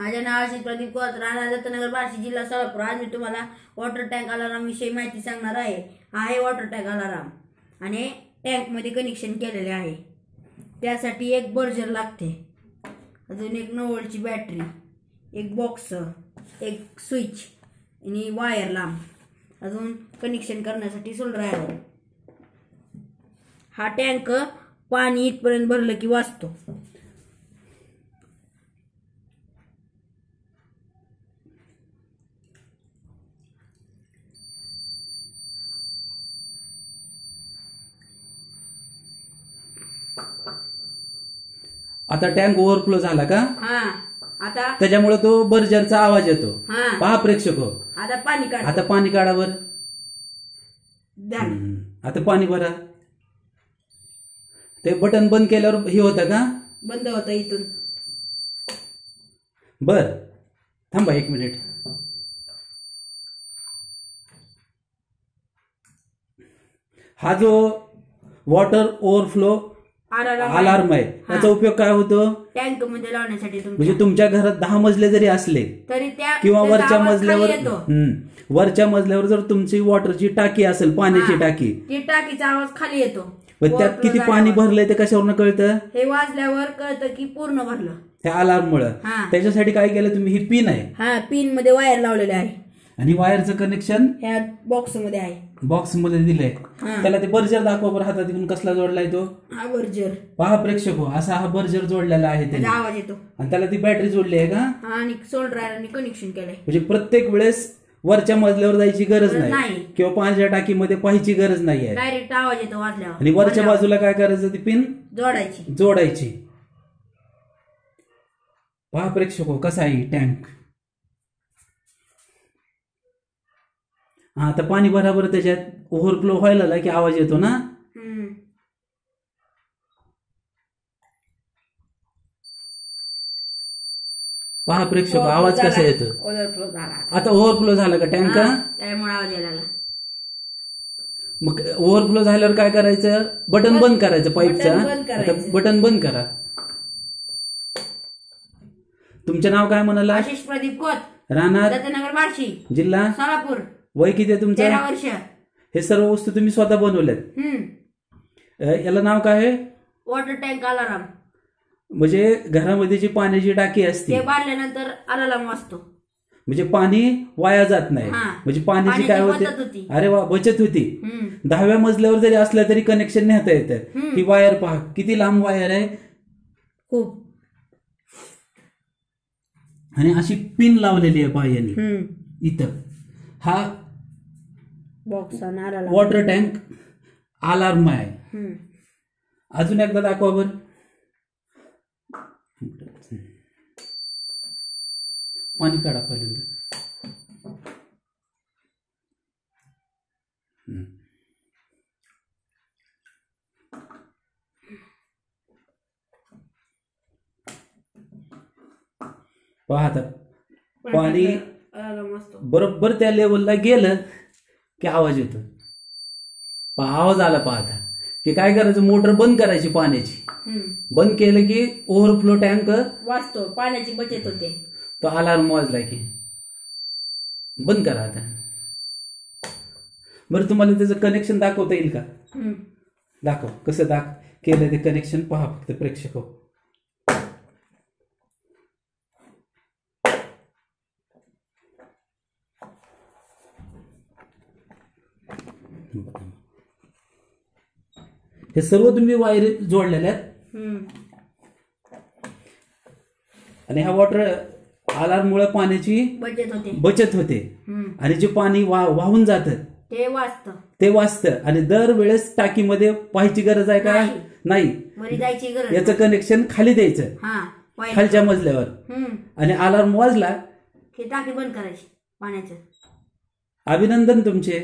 माझे नाव आशिष प्रदीप कोत राहणार दत्तनगर बार्शी जिल्हा सोलापूर. आज मी तुम्हाला वॉटर टँक अलाराम विषयी माहिती सांगणार आहे. हा आहे वॉटर टँक अलाराम आणि टँकमध्ये कनेक्शन केलेले आहे. त्यासाठी एक बर्जर लागते. अजून एक नवळची बॅटरी एक बॉक्स एक स्विच आणि वायर लांब. अजून कनेक्शन करण्यासाठी सोल्डर हा टँक पाणी इथपर्यंत भरलं की वाचतो. आता टँक ओव्हरफ्लो झाला का? हा. आता त्याच्यामुळे तो बर्जरचा आवाज येतो. हा. पहा प्रेक्षक हो. आता पाणी काढ. आता पाणी काढा बर. झालं. आता पाणी भरा. ते बटन बंद केल्यावर हे होतं का? बंद होतं इथून. बर. थांबा एक मिनिट हा जो वॉटर ओव्हरफ्लो अलाराम आहे त्याचा उपयोग काय होतो? टँकमध्ये लावण्यासाठी म्हणजे तुमच्या घरात दहा मजले जरी असले तरी त्या किंवा वरच्या मजल्यावर. वरच्या मजल्यावर जर तुमची वॉटरची टाकी असेल पाण्याची. टाकी. ती टाकीचा आवाज खाली येतो. त्यात किती पाणी. भरलंय ते कशावरनं कळतं? हे वाजल्यावर कळतं की पूर्ण भरलं. त्या अलार्म मुळे. हा. त्याच्यासाठी काय केलं तुम्ही? ही पिन आहे. हा पिनमध्ये वायर लावलेले आहे. आणि वायरचं कनेक्शन ह्या बॉक्समध्ये आहे. बॉक्समध्ये दिलंय. हा. त्याला ते बर्जर दाखवा बरं हातात कसला जोडलाय तो. हा बर्जर. पहा प्रेक्षक हो असा हा बर्जर जोडलेला आहे त्याने. त्याचा आवाज येतो. आणि त्याला ती बॅटरी जोडली आहे का? हा, आणि सोल्डर कनेक्शन केलंय. म्हणजे प्रत्येक वेळेस वरच्या मजल्यावर जायची गरज नाही. नाही. किंवा पाण्याच्या टाकीमध्ये पाहायची गरज नाही आहे. डायरेक्ट आवाज येतो वाजल्यावर आणि वरच्या बाजूला काय करायचं ती पिन जोडायची. जोडायची. पहा प्रेक्षक हो कसा आहे टँक आता पाणी बराबर त्याच्यात ओव्हरफ्लो व्हायला लागला की आवाज येतो ना. पहा प्रेक्षक हो, आवाज कसा येतो? ओव्हरफ्लो झाला. आता ओव्हरफ्लो झाला का टँक हा, त्यामुळे आवाज यायला लागला. मग ओव्हरफ्लो झाल्यावर काय करायचं? बटन बंद करायचं पाईपचा बटन बंद करायचं. आता बटन बंद करा. तुमचं नाव काय म्हणाला? आशिष प्रदीप कोत. राहणार बार्शी. जिल्हा? सोलापूर. वय किती आहे तेरा तुमचं वर्ष. हे सर्व वस्तू तुम्ही स्वतः बनवल्यात. हम्म. अ, याला नाव काय आहे? Water tank alarm. म्हणजे घरामध्ये जी पाण्याची टाकी असते ते बांधल्यानंतर अलाराम वाजतो. म्हणजे पाणी वाया जात नाही. हा. म्हणजे पाण्याची काय पाण्याची होते? बचत होती. अरे वा बचत होती. हम्म. दहाव्या मजल्यावर जरी असलं तरी कनेक्शन नेता येतं. हम्म. ही वायर पहा किती लांब वायर आहे? खूप. आणि अशी पिन लावलेली आहे पायाने हम्म. इथं. हा बॉक्स वॉटर टँक अलार्म आहे. अजून एकदा दाखवा बर. पाणी काढा पहिल्यांदा. हम्म. पहा आता. पाणी बरोबर त्या लेवलला गेलं की आवाज येतो. पहा आवाज आला पाहता की काय करायचं? मोटर बंद करायची पाण्याची. बंद केलं की ओव्हरफ्लो टँक वाजतो पाण्याची बचत होते. तो अलार्म वाजला की. बंद करा आता. बरं तुम्हाला त्याचं कनेक्शन दाखवता येईल का. दाखव. कसं दाख केलं ते कनेक्शन पहा फक्त प्रेक्षक हो. हे सर्व तुम्ही वायर जोडलेल्या आहेत. आणि ह्या वॉटर अलार्ममुळे पाण्याची बचत होते बचत होते हम्म. आणि जे पाणी वाहून जातं ते वाचतं ते वाचतं आणि दरवेळेस टाकीमध्ये पाहायची गरज आहे का नाही. याचं कनेक्शन खाली द्यायचं हा. खालच्या मजल्यावर. आणि अलार्म वाजला की टाकी बंद करायची पाण्याचं अभिनंदन तुमचे